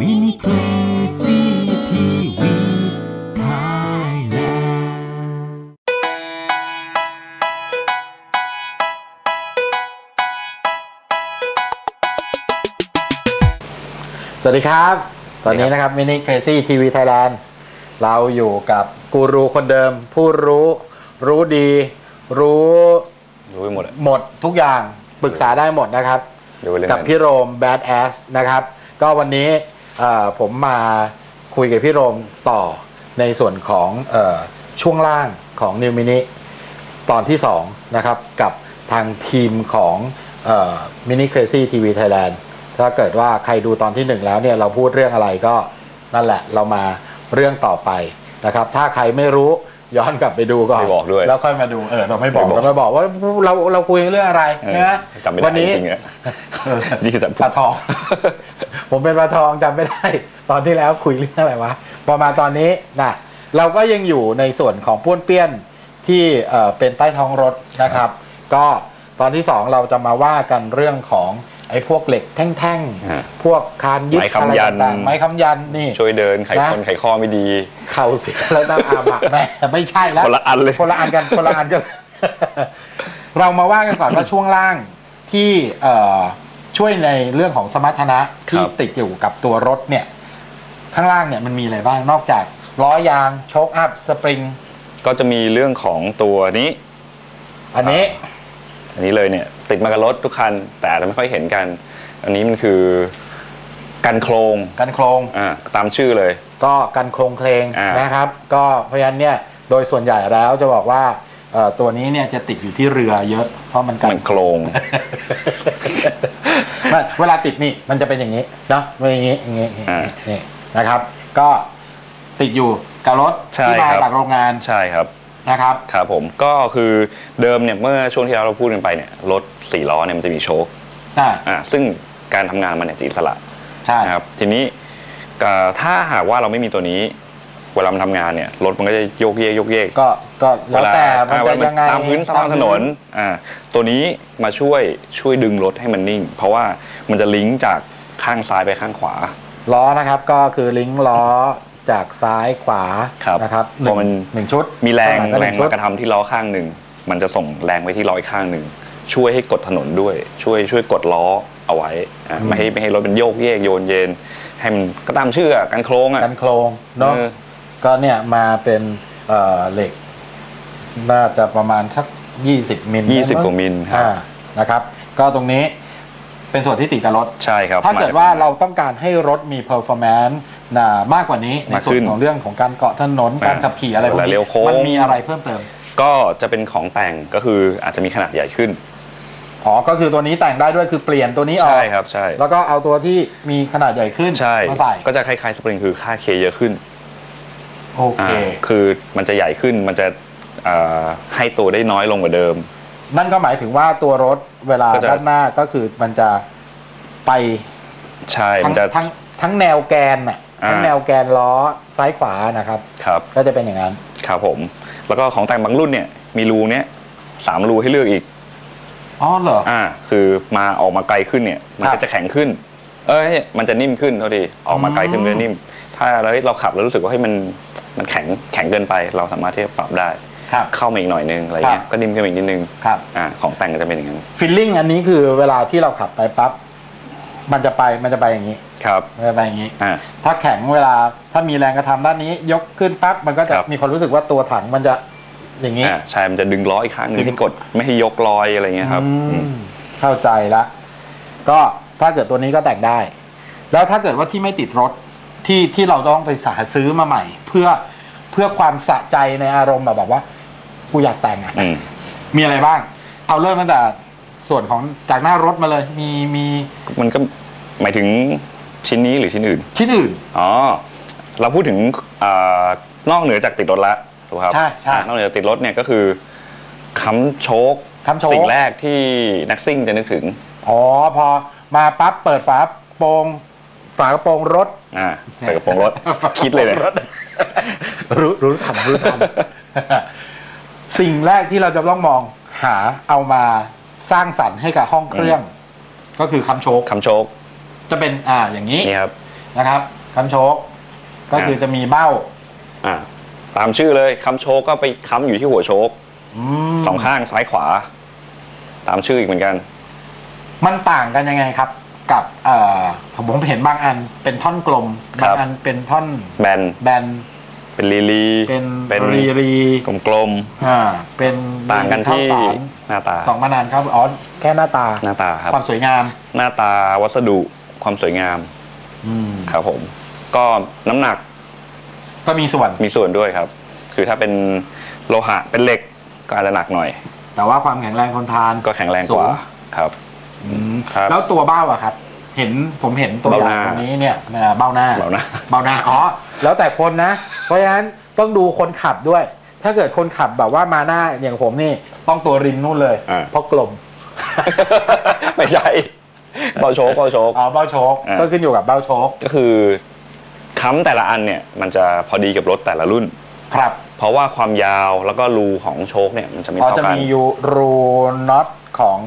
มินิครซี่ทีวีไทยแลนด์สวัสดีครับ ตอนนี้นะครับมินิ Crazy TV Thailand เราอยู่กับกูรูคนเดิม ผู้รู้รู้ดี รู้รู้ไปหมดอะ หมดทุกอย่างปรึกษาได้หมดนะครับรู้ไปเรื่องกับนั้นพี่โรม Bad Ass นะครับ ก็วันนี้เอ่อ ผมมาคุยกับพี่โรมต่อในส่วนของเออช่วงล่างของ New Mini ตอนที่ 2 นะครับ กับทางทีมของเอ่อ Mini Crazy TV Thailand ถ้าเกิดว่าใครดูตอนที่ 1 แล้วเนี่ย เราพูดเรื่องอะไรก็นั่นแหละเรามาเรื่องต่อไปนะครับ ถ้าใครไม่รู้ย้อนกลับไปดูก่อนไม่บอกด้วยแล้วค่อยมาดูเออเราไม่บอกไม่บอกเราไม่บอกว่าเราเราคุยเรื่องอะไรเออใช่ไหมจำไม่ได้วันนี้จริงๆอะนี่คือจำปลาทอง ผมเป็นปลาทองจำไม่ได้ ตอนที่แล้วคุยเรื่องอะไรวะพอมาตอนนี้นะเราก็ยังอยู่ในส่วนของป้วนเปี้ยนที่เอ่อเป็นใต้ท้องรถนะครับ ก็ตอนที่สองเราจะมาว่ากันเรื่องของไอ้พวกเหล็กแท่งฮะๆพวกคานยึดไม้อะไรค้ำยันต่างๆไม้คำยันนี่ ช่วยเดินไขนะคนไขข้อไม่ดี เข่าเสียแล้วนั่งอาบักแม่ไม่ใช่แล้วคนละอันเลยคนละอันกันคนละอันกัน เรามาว่ากันก่อนว่าช่วงล่างที่เอ่อ ช่วยในเรื่องของสมรรถนะที่ครับติดอยู่กับตัวรถเนี่ย ข้างล่างเนี่ยมันมีอะไรบ้างนอกจากล้อยางโชคอัพสปริง ก็จะมีเรื่องของตัวนี้ อันนี้ อันนี้เลยเนี่ย ติดมากับรถทุกคัน แต่อาจจะไม่ค่อยเห็นกัน อันนี้มันคือกันโครงกันโครงอ่าตามชื่อเลย ก็กันโครงเคลงอ่านนะครับ ก็เพราะฉะนั้นเนี่ยโดยส่วนใหญ่แล้วจะบอกว่าเอ่อ ตัวนี้เนี่ยจะติดอยู่ที่เรือเยอะ เพราะมันกันมันโครงไม่เวลาติดนี่มันจะเป็นอย่างนี้เนาะเป็นอย่างนี้อย่างนี้อย่างนี้อ่านี่นะครับ ก็ติดอยู่กับรถใช่ที่มาครับจากโรงงานใช่ครับนะครับครับผมก็คือเดิมเนี่ยเมื่อช่วงที่แล้วเราพูดกันไปเนี่ยรถสี่ล้อเนี่ยมันจะมีโชคอ่าอ่าซึ่งการทำงานมันเนี่ยจะอิสระใช่นะครับ ทีนี้เอ่อถ้าหากว่าเราไม่มีตัวนี้ เวลามันทำงานเนี่ยรถมันก็จะโยกเยกโยกเยกก็ก็แล้วแต่มันอ่าจะเวลายังไงตามพื้นตามถนนอ่าตัวนี้มาช่วยช่วยดึงรถให้มันนิ่ง เพราะว่ามันจะลิงก์จากข้างซ้ายไปข้างขวา ล้อนะครับก็คือลิงก์ล้อจากซ้ายขวาครับนะครับหพนึ่องมันหนึ่งชุด มีแรงข้าหลัก็หแรนึ่งชุมาดกระทำที่ล้อข้างหนึ่งมันจะส่งแรงไปที่ล้ออีกข้างหนึ่งช่วยให้กดถนนด้วย ช่วยช่วยกดล้อเอาไว้อะไม่ให้ไม่ให้รถมันโยกเยกโยนเย็น ให้มันก็ตามชื่ออะกันโครงอะกันโครงเนาะเออ ก็เนี่ยมาเป็นเอ่อเหล็ก น่าจะประมาณสัก 20 มิลยี่สิบได้มั้งกว่ามิลครับ อ่านะครับ ก็ตรงนี้เป็นส่วนที่ติดกับรถ ใช่ครับถ้าเกิดว่าเราต้องการให้รถมี performance นะมากกว่านี้ ในมากส่วขึ้นนของเรื่องของการเกาะถนนอ่าการขับขี่อะไรพวกเวลาเลี้นี้ยวโค้ง มันมีอะไรเพิ่มเติม ก็จะเป็นของแต่งก็คืออาจจะมีขนาดใหญ่ขึ้น อ๋อ ก็คือตัวนี้แต่งได้ด้วยคือเปลี่ยนตัวนี้ออกใช่ครับใช่ แล้วก็เอาตัวที่มีขนาดใหญ่ขึ้นใช่ มาใส่ ก็จะคล้ายๆสปริงคือค่าเคเยอะขึ้น โอเคอ่าคือมันจะใหญ่ขึ้นมันจะอ่าให้ตัวได้น้อยลงกว่าเดิม นั่นก็หมายถึงว่าตัวรถเวลาก็จะด้านหน้าก็คือมันจะไปใช่ทั้มังนจะทั้งทั้งแนวแกนน่ะอ่าทั้งแนวแกนล้อซ้ายขวานะครับครับก็จะเป็นอย่างนั้นครับผม แล้วก็ของแต่งบางรุ่นเนี่ยมีรูเนี้ยสามรูให้เลือกอีกอ๋อเหรออ่าคือมาออกมาไกลขึ้นเนี่ย มันครัก็บจะแข็งขึ้น เอ้ยมันจะนิ่มขึ้นเท่าทีออกมาไกลขึ้นอืมมันจะนิ่ม ถ้าเราเราขับแล้วรู้สึกว่าให้ยมัน มันแข็งแข็งเกินไป เราสามารถที่จะปรับได้ครับเข้ามาอีกหน่อยนึงอะไรเงี้ครัยบก็นิ่มขึ้นมาอีกนิดนึงครับอ่าของแต่งก็จะเป็นอย่างนั้นฟิลลิ่งอันนี้คือเวลาที่เราขับไปปั๊บมันจะไปมันจะไปอย่างนี้ครับมันจะไปอย่างนี้อ่าถ้าแข็งเวลาถ้ามีแรงกระทำด้านนี้ ยกขึ้นปั๊บมันก็จะครับมีความรู้สึกว่าตัวถังมันจะอย่างนี้อ่าใช่มันจะดึงล้ออีกข้างหนึดึงงให้กดไม่ให้ยกลอยอะไรเงี้ยครับอือืมมเข้าใจละก็ถ้าเกิดตัวนี้ก็แต่งได้ แล้วถ้าเกิดว่าที่ไม่ติดรถ ที่ที่เราต้องไปสาซื้อมาใหม่ เพื่อเพื่อความสะใจในอารมณ์แบบแบบว่ากูอยากแต่งอะอืม มีอะไรบ้าง เอาเริ่มตั้งแต่ส่วนของจากหน้ารถมาเลย มีมีมันก็หมายถึงชิ้นนี้หรือชิ้นอื่น ชิ้นอื่น อ๋อ เราพูดถึงอานอกเหนือจากติดรถละถูกครับใช่ใช่อ่านอกเหนือจากติดรถเนี่ยก็คือค้ำโชคค้ำโชค สิ่งแรกที่นักซิ่งจะนึกถึง อ๋อพอมาปั๊บเปิดฝาโปรง ฝากระโปรงรถ อ่าเปิดกระโปรงรถ คิดเลยเนี่ยรู้รู้ทันรู้ทันสิ่งแรกที่เราจะต้องมองหาเอามาสร้างสรรค์ให้กับห้องเครื่อง ก็คือคำโชกคำโชคจะเป็นอ่าอย่างนี้นี่ครับ นะครับค้ำโชคก็คือครับจะมีเบ้า อ่า ตามชื่อเลยค้ำโชคก็ไปค้ำอยู่ที่หัวโชคอืมสองข้างซ้ายขวา ตามชื่ออีกเหมือนกัน มันต่างกันยังไงครับ กับเอ่อ ผมผมเห็นบางอันเป็นท่อนกลมครับบางอันเป็นท่อนแบนแบนเป็นลีลีเป็นเป็นรีรีกลมอ่าเป็นๆต่างกันที่ข้าวสารหน้าตาสองมานานครับอ๋อแค่หน้าตาหน้าตาครับความสวยงาม หน้าตาวัสดุความสวยงามอืมครับผม ก็น้ำหนัก ก็มีส่วนมีส่วนด้วยครับ คือถ้าเป็นโลหะเป็นเหล็กก็อาจจะหนักหน่อย แต่ว่าความแข็งแรงทนทานก็แข็งแรงสูกว่าครับอืมครับแล้วตัวเบ้าอะครับ เห็นผมเห็นตัวอย่าเบ้าหน้างตรงนี้เนี่ยเอ่อเบ้าหน้าเบาหน้าเบาหน้าอ๋อแล้วแต่คนนะ เพราะฉะนั้นต้องดูคนขับด้วย ถ้าเกิดคนขับแบบว่ามาหน้าอย่างผมนี่ต้องตัวริมนู่นเลยอ่าเพราะกลมไม่ใช่เบาโชกเบาโชกอ๋อเบ้าโชคอ่าก็ขึ้นอยู่กับเบ้าโชคก็คือค้ำแต่ละอันเนี่ยมันจะพอดีกับรถแต่ละรุ่นครับ เพราะว่าความยาวแล้วก็รูของโชคเนี่ยมันจะไม่อ๋อเท่าจะกันมีอยู่รูน็อตของ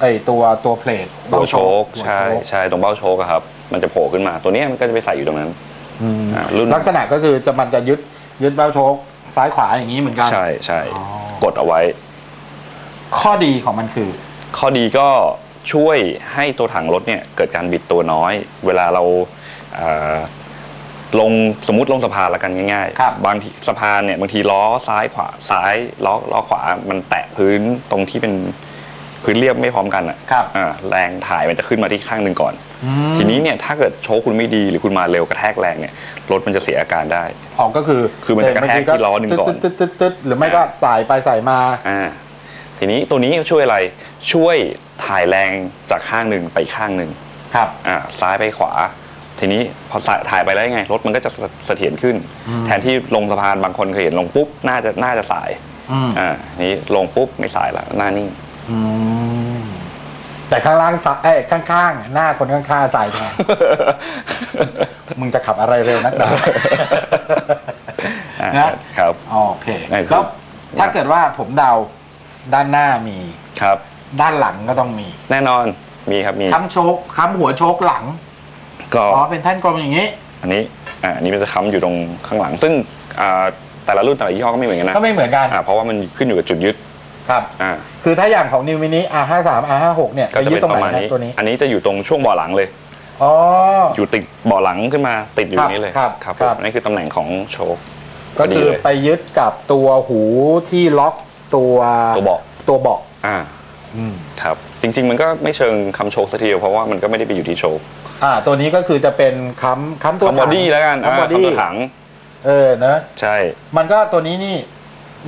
ไอตัวตัวเพลทหัวโชคหัวใช่โชคใช่ตรงเบ้าโชกอะครับ มันจะโผล่ขึ้นมาตัวเนี้ยมันก็จะไปใส่อยู่ตรงนั้นอืมอ่ารุ่นลักษณะก็คือจะมันจะยึดยึดเบ้าโชคซ้ายขวาอย่างนี้เหมือนกัน ใช่ใช่อ๋อ กดเอาไว้ ข้อดีของมันคือ ข้อดีก็ช่วยให้ตัวถังรถเนี่ยเกิดการบิดตัวน้อย เวลาเราเอ่อลงสมมติลงสะพานละกันง่ายครับ บางทีสะพานเนี่ยบางทีล้อซ้ายขวาซ้ายล้อล้อขวามันแตะพื้นตรงที่เป็น พื้นเรียบไม่พร้อมกันอะครับอ่าแรงถ่ายมันจะขึ้นมาที่ข้างหนึ่งก่อนอืมทีนี้เนี่ยถ้าเกิดโชคคุณไม่ดีหรือคุณมาเร็วกระแทกแรงเนี่ยรถมันจะเสียอาการได้ ออกก็คือคือมันจะกระแทกที่ล้อหนึ่งก่อนตึ๊ดตึ๊ดตึ๊ดตึ๊ดหรือไม่ก็สายไปสายมาอ่าทีนี้ตัวนี้ช่วยอะไรช่วยถ่ายแรงจากข้างหนึ่งไปอีกข้างหนึ่งครับอ่าซ้ายไปขวา ทีนี้พอสายถ่ายไปแล้วยังไงรถมันก็จะเสเสถียรขึ้น แทนที่ลงสะพานบางคนเคยเห็นลงปุ๊บน่าจะน่าจะสายอืมอ่านี้ลงปุ๊บไม่สายละหน้านิ่ง อืมแต่ข้างล่างสายเอ้ยข้างๆหน้าคนข้างๆสายแทน มึงจะขับอะไรเร็วนักหนา อ่านะ ครับโอเคนั่นคือแล้วถ้าเกิดว่าผมเดาด้านหน้ามี ครับ ด้านหลังก็ต้องมีแน่นอนมีครับมีค้ำโชกค้ำหัวโชกหลังก็ อ๋อเป็นแท่นกลมอย่างนี้ อันนี้อ่าอันนี้มันจะค้ำอยู่ตรงข้างหลัง ซึ่งอ่าแต่ละรุ่นแต่ละยี่ห้อก็ไม่เหมือนกันนะก็ไม่เหมือนกัน อ่าเพราะว่ามันขึ้นอยู่กับจุดยึด ครับ อ่าคือถ้าอย่างของนิวมินิ R53 R56 เนี่ยก็จะยึดเป็นตรงปไหนระมาณนะนี้ ตัวนี้ อันนี้จะอยู่ตรงช่วงเบาะหลังเลย อ๋อ อยู่ติดเบาะหลังขึ้นมาติดอยู่คตรับรงนี้เลยครับครับครับผมอันนี้คือตำแหน่งของโชค ก็คือพอดีเลยไปยึดกับตัวหูที่ล็อกตัวตัวเบาะ ตัวเบาะอ่าอืมครับ จริง ๆ มันก็ไม่เชิงคำโชคสักทีเดียวเพราะว่ามันก็ไม่ได้ไปอยู่ที่โชคอ่า ตัวนี้ก็คือจะเป็นค้ำค้ำตัวคำบอดี้แล้วกันค้ำบออ่าดี้คำตัวถัง เออเนอะ ใช่ มันก็ตัวนี้นี่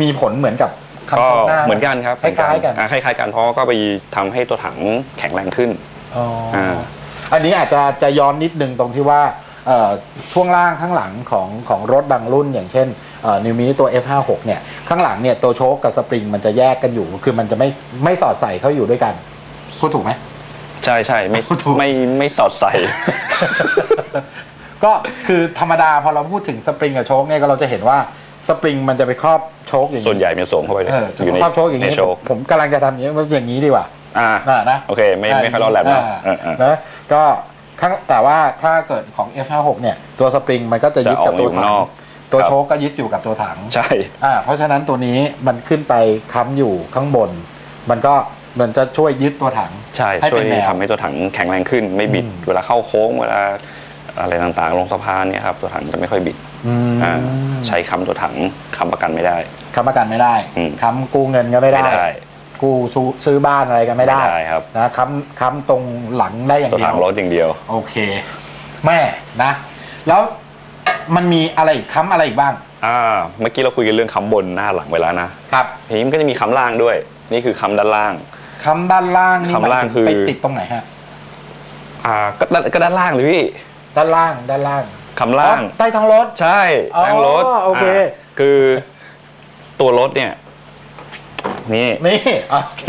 มีผลเหมือนกับ ก็คำโชกหน้าเหมือนกันครับคล้ายๆกันอ่าคล้ายๆกันเพราะว่าก็ไปทำให้ตัวถังแข็งแรงขึ้นอ๋ออาอันนี้อาจจะจะย้อนนิดนึงตรงที่ว่าเอ่อช่วงล่างข้างหลังของของรถบางรุ่น อย่างเช่นนิวมิตัว F56 เนี่ยข้างหลังเนี่ยตัวโชคกับสปริงมันจะแยกกันอยู่ คือมันจะไม่ไม่สอดใส่เข้าอยู่ด้วยกันพูดถูกไหม ใช่ใช่ไม่พูดถูก ไม่ไม่สอดใส่ ก็คือธรรมดาพอเราพูดถึงสปริงกับโชคเนี่ยก็เราจะเห็นว่า สปริงมันจะไปครอบโชคอย่างส่วนใหญ่มันสวมเข้าไปเลยเอออยู่ในครอบโชคอย่างในนี้โชผมคผมกำลังจะทำอย่างนี้มันอย่างนี้ดีกว่า อ่าน่ะนะโอเคไม่ไม่ค่อยร้อนแหลมเนอะอ่าเออเออ นะก็ข้างแต่ว่าถ้าเกิดของ F56 เนี่ย ตัวสปริงมันก็จะยึดกับตัวจะออกมาอยู่ถัข้างนอกตัวครับ โชคก็ยึดอยู่กับตัวถังใช่ อ่าเพราะฉะนั้นตัวนี้มันขึ้นไปค้ำอยู่ข้างบน มันก็มันจะช่วยยึดตัวถังใช่ ให้ช่วยเป็นแนว ทำให้ตัวถังแข็งแรงขึ้น ไม่บิดอืมเวลาเข้าโค้งเวลาอะไรต่างๆ ลงสะพานเนี่ยครับ ตัวถังจะไม่ค่อยบิด อืมอ่าใช้ค้ำตัวถังค้ำประกันไม่ได้ ค้ำประกันไม่ได้อืม ค้ำกู้เงินก็ไม่ได้ ไม่ได้ กู้ซื้อซื้อบ้านอะไรกันไม่ได้ไม่ได้ครับ นะค้ำค้ำตรงหลังได้อย่างตัวเดียถังวรถอย่างเดียว โอเค แม่นะ แล้วมันมีอะไรอีกค้ำอะไรอีกบ้างอ่า เมื่อกี้เราคุยกันเรื่องค้ำบนหน้าหลังไปแล้วนะครับทีนี้มันก็จะมีค้ำล่างด้วย นี่คือค้ำด้านล่าง ค้ำด้านล่างนี่ค้ำล่างหมยถึคือ ไปติดตรงไหนฮะ อ่าก็ด้านก็ด้านล่างเลยพี่ ด้านล่างด้านล่าง ค้ำล่างอ๋อใต้ท้องรถ ใช่อ๋อล่างรถโอเคาคือตัวรถเนี่ย นี่ นี่โอเค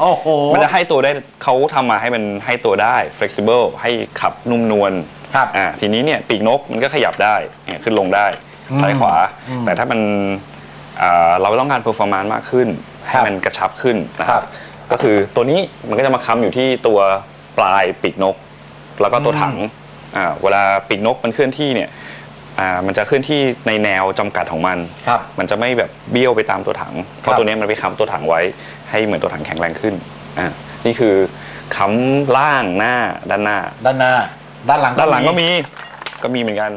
โอ้โห มันจะให้ตัวได้เขาทำมาให้มันให้ตัวได้ flexible ให้ขับนุ่มนวลครับอ่าทีนี้เนี่ยปีกนกมันก็ขยับได้เนี่ยขึ้นลงได้อืมซ้ายขวาอืมแต่ถ้ามันอ่าเราต้องการ performance มากขึ้น ให้ครับมันกระชับขึ้นนะคครัรับ บ ก็คือตัวนี้มันก็จะมาค้ำอยู่ที่ตัวปลายปีกนก แล้วก็ตัวถังอ่า เวลาปีกนกมันเคลื่อนที่เนี่ยอ่ามันจะเคลื่อนที่ในแนวจำกัดของมันครับมันจะไม่แบบเบี้ยวไปตามตัวถัง เพครัราะบตัวเนี้ยมันไปค้ำตัวถังไว้ ให้เหมือนตัวถังแข็งแรงขึ้นอ่านี่คือค้ำล่างหน้าด้านหน้า ด้านหน้า ด้านหลังด้านหลังก็มี ก็มีเหมือนกัน